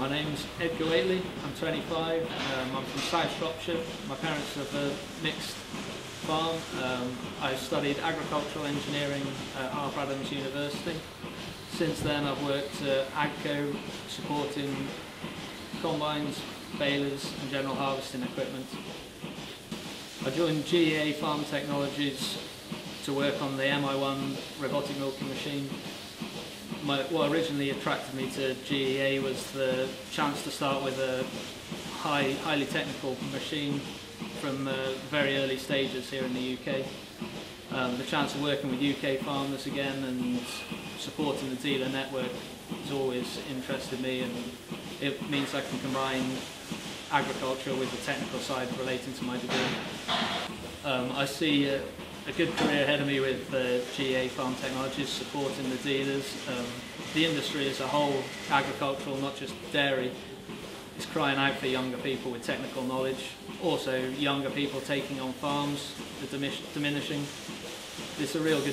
Edgar Whately, I'm 25, um, I'm from South Shropshire. My parents have a mixed farm. Um, I studied agricultural engineering at Harper Adams University. Since then I've worked at AGCO supporting combines, balers and general harvesting equipment. I joined GEA Farm Technologies to work on the MIone robotic milking machine my, what originally attracted me to GEA was the chance to start with a high, highly technical machine from uh, very early stages here in the UK. Um, the chance of working with UK farmers again and supporting the dealer network has always interested me and it means I can combine agriculture with the technical side relating to my degree. Um, I see uh, a good career ahead of me with uh, GEA Farm Technologies, supporting the dealers. Um, the industry as a whole, agricultural, not just dairy, is crying out for younger people with technical knowledge. Also, younger people taking on farms, the diminishing. It's a real good